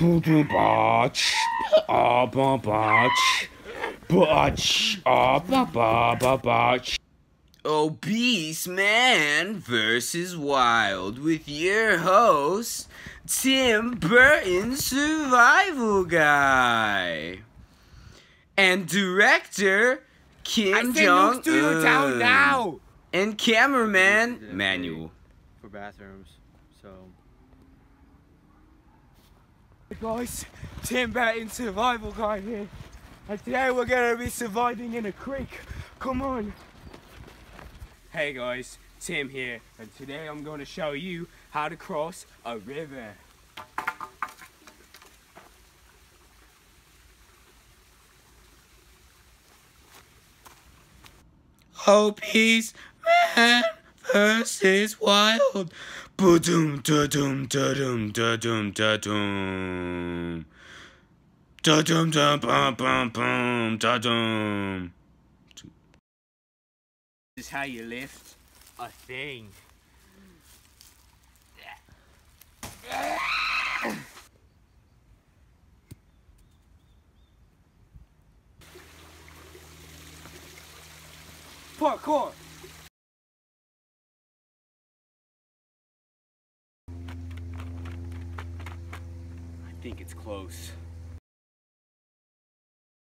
Botch. Ah, botch. Botch. Ah, botch. Obese Man versus Wild with your host, Tim Burton Survival Guy. And director, Kim Jong down now. And cameraman, Manuel. for bathrooms. So Hey guys, Tim Burton Survival Guy here. And today we're gonna be surviving in a creek. Come on. Hey guys, Tim here, and today I'm gonna show you how to cross a river. Obese Man versus Wild. Ba-doom, da-doom, da-doom, da-doom, da-doom. Da-doom, da-bum-bum-bum, da-doom. This is how you lift a thing. Parkour! Think it's close.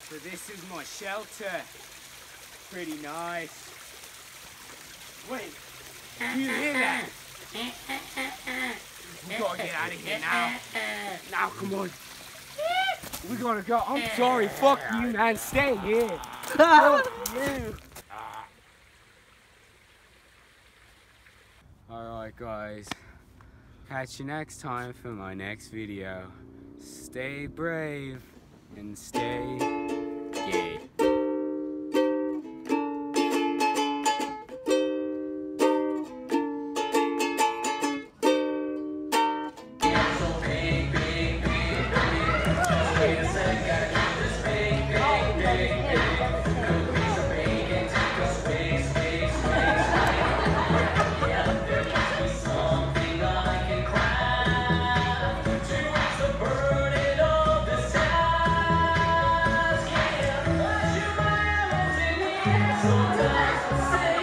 So this is my shelter. Pretty nice. Wait, do you hear that? We gotta get out of here now. Now, come on. We gotta go. I'm sorry. Fuck you, man. Stay here. Fuck you. Alright, guys. Catch you next time for my next video. Stay brave and stay gay. i don't Yeah.